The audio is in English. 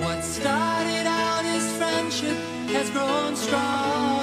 What started out as friendship has grown strong.